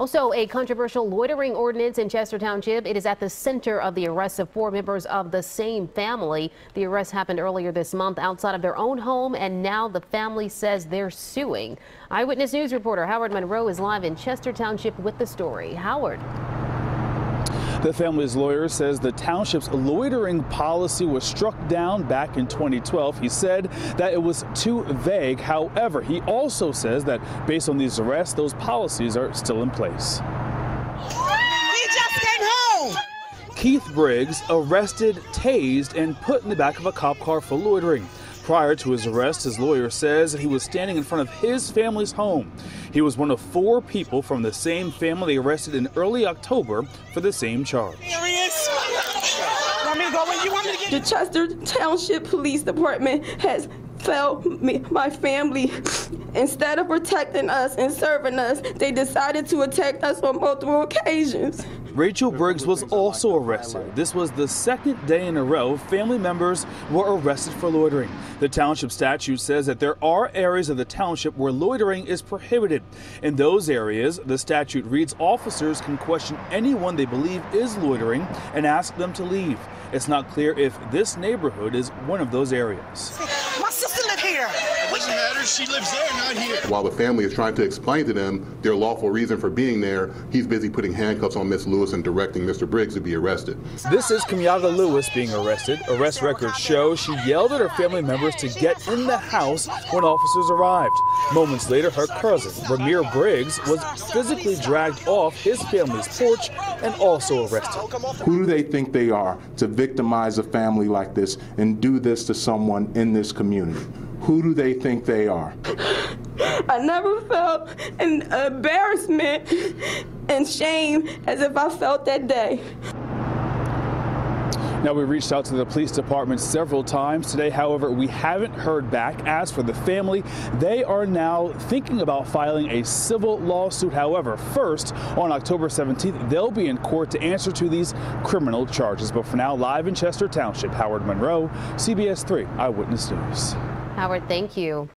Also, a controversial loitering ordinance in Chester Township. It is at the center of the arrest of four members of the same family. The arrest happened earlier this month outside of their own home, and now the family says they're suing. Eyewitness News reporter Howard Monroe is live in Chester Township with the story. Howard. The family's lawyer says the township's loitering policy was struck down back in 2012. He said that it was too vague. However, he also says that based on these arrests, those policies are still in place. We just came home. Keith Briggs arrested, tased, and put in the back of a cop car for loitering. Prior to his arrest, his lawyer says that he was standing in front of his family's home. He was one of four people from the same family arrested in early October for the same charge. The Chester Township Police Department has failed me, my family. Instead of protecting us and serving us, they decided to attack us on multiple occasions. Rachel Briggs was also arrested. This was the second day in a row family members were arrested for loitering. The township statute says that there are areas of the township where loitering is prohibited. In those areas, the statute reads officers can question anyone they believe is loitering and ask them to leave. It's not clear if this neighborhood is one of those areas. My sister here. Doesn't matter. She lives there, not here. While the family is trying to explain to them their lawful reason for being there, he's busy putting handcuffs on Miss Lewis and directing Mr. Briggs to be arrested. This is Kimyaga Lewis being arrested. Arrest records show she yelled at her family members to get in the house when officers arrived. Moments later, her cousin, Ramir Briggs, was physically dragged off his family's porch and also arrested. Who do they think they are to victimize a family like this and do this to someone in this community? Who do they think they are? I never felt an embarrassment and shame as if I felt that day. Now, we reached out to the police department several times today. However, we haven't heard back. As for the family, they are now thinking about filing a civil lawsuit. However, first, on October 17th, they'll be in court to answer to these criminal charges. But for now, live in Chester Township, Howard Monroe, CBS 3 Eyewitness News. Howard, thank you.